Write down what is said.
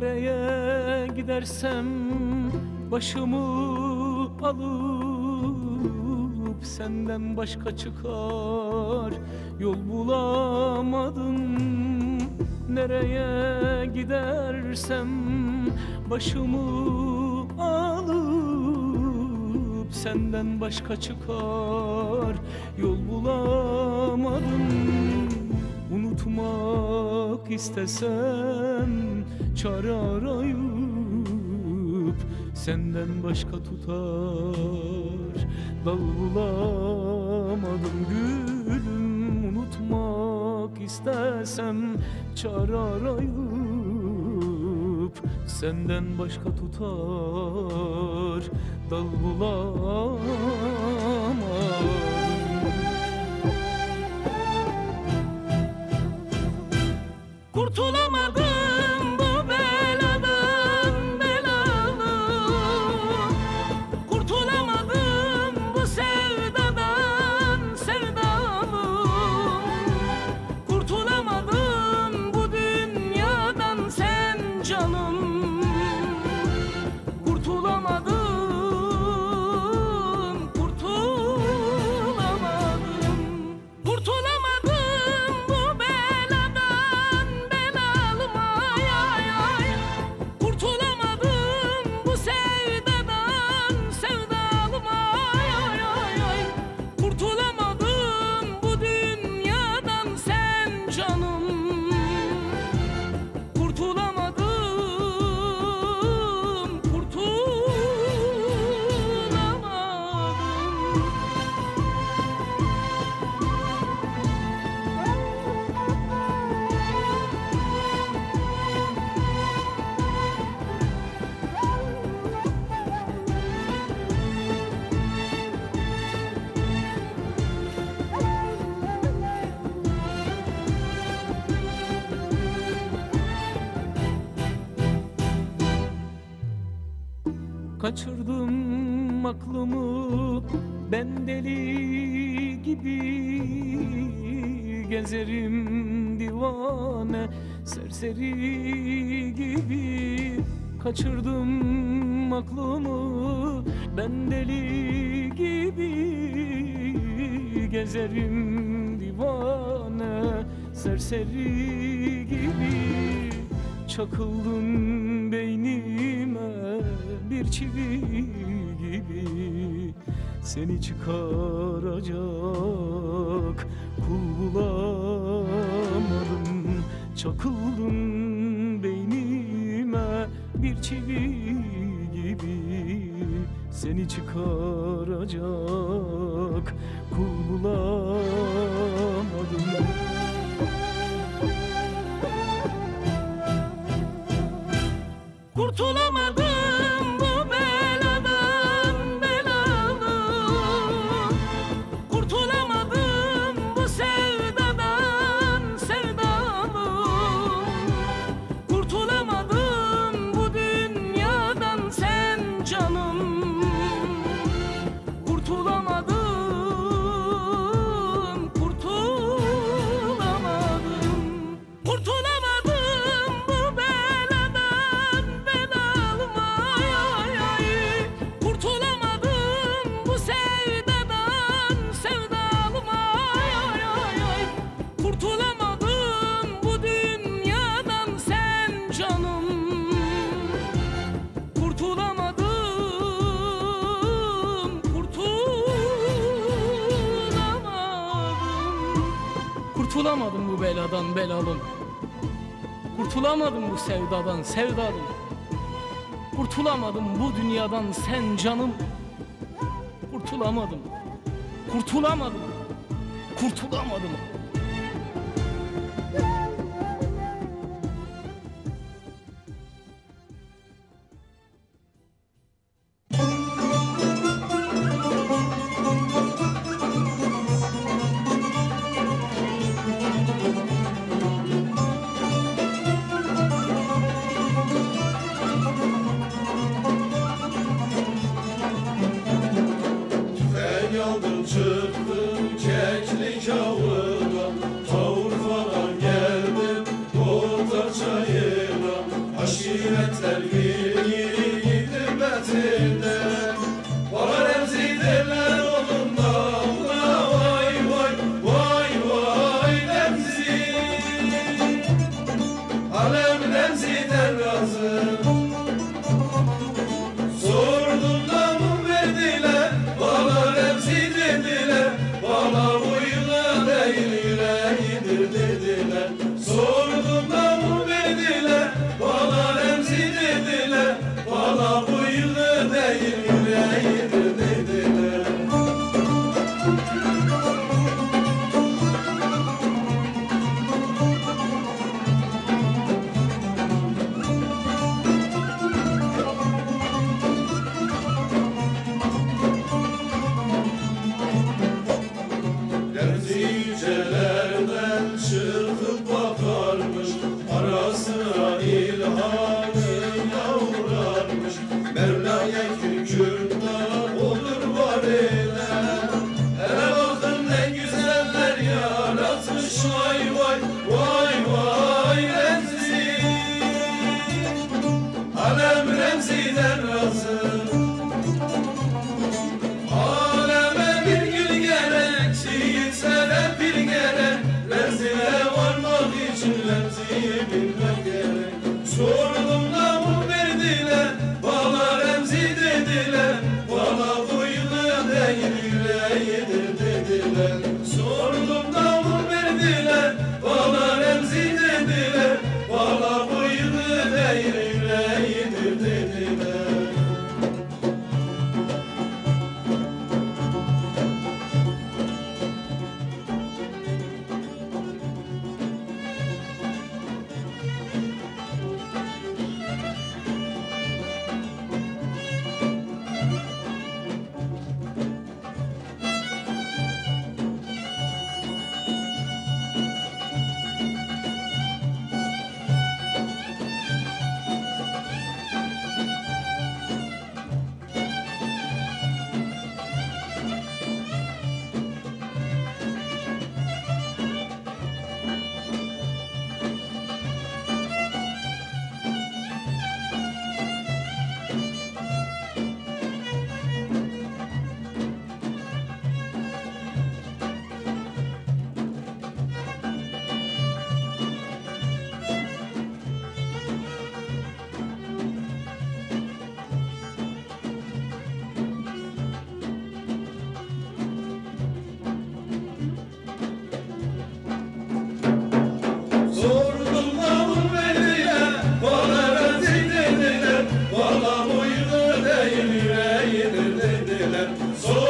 Nereye gidersem başımı alıp senden başka çıkar yol bulamadım. Nereye gidersem başımı alıp senden başka çıkar yol bulamadım. Unutmak istesem çare arayıp Senden başka tutar. Dal bulamadım gülüm Unutmak istesem çare arayıp Senden başka tutar. Dal bulamadım Kaçırdım aklımı ben deli gibi Gezerim divane serseri gibi. Kaçırdım aklımı ben deli gibi Gezerim divane serseri gibi Çakıldın beynime bir çivi gibi. Seni çıkaracak kul bulamadım. Çakıldın beynime bir çivi gibi. Seni çıkaracak kul bulamadım Kurtulamadım bu beladan belalım Kurtulamadım bu sevdadan sevdalım Kurtulamadım bu dünyadan sen canım. Kurtulamadım. Kurtulamadım. Kurtulamadım Ben yüreğidir dediler